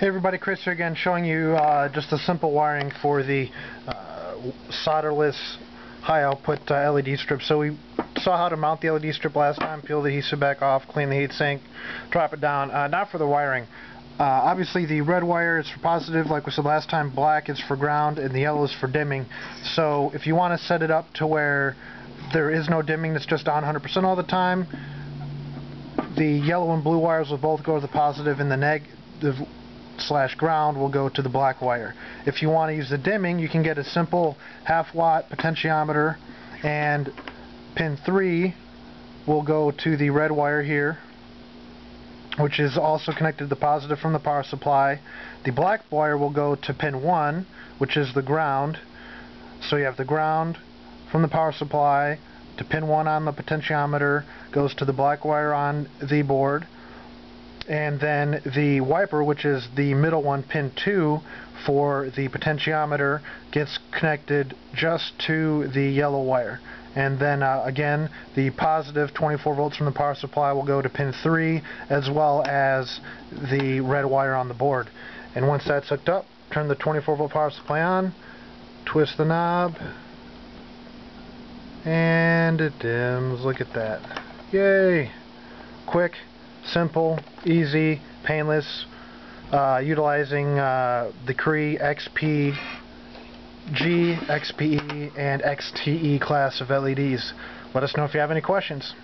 Hey everybody, Chris here again showing you uh, just a simple wiring for the uh, solderless high output uh, LED strip. So we saw how to mount the LED strip last time, peel the adhesive back off, clean the heatsink, drop it down. Uh, now for the wiring. Uh, obviously the red wire is for positive, like we said last time, black is for ground, and the yellow is for dimming. So if you want to set it up to where there is no dimming, it's just on 100% all the time, the yellow and blue wires will both go to the positive and the negative slash ground will go to the black wire. If you want to use the dimming, you can get a simple half watt potentiometer and pin 3 will go to the red wire here which is also connected to the positive from the power supply. The black wire will go to pin 1 which is the ground. So you have the ground from the power supply to pin 1 on the potentiometer goes to the black wire on the board and then the wiper which is the middle one pin 2 for the potentiometer gets connected just to the yellow wire. And then uh, again the positive 24 volts from the power supply will go to pin 3 as well as the red wire on the board. And once that's hooked up turn the 24 volt power supply on twist the knob and it dims. Look at that. Yay! Quick simple, easy, painless, uh, utilizing uh, the Cree XP G, XPE, and XTE class of LEDs. Let us know if you have any questions.